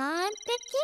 தான் பெற்று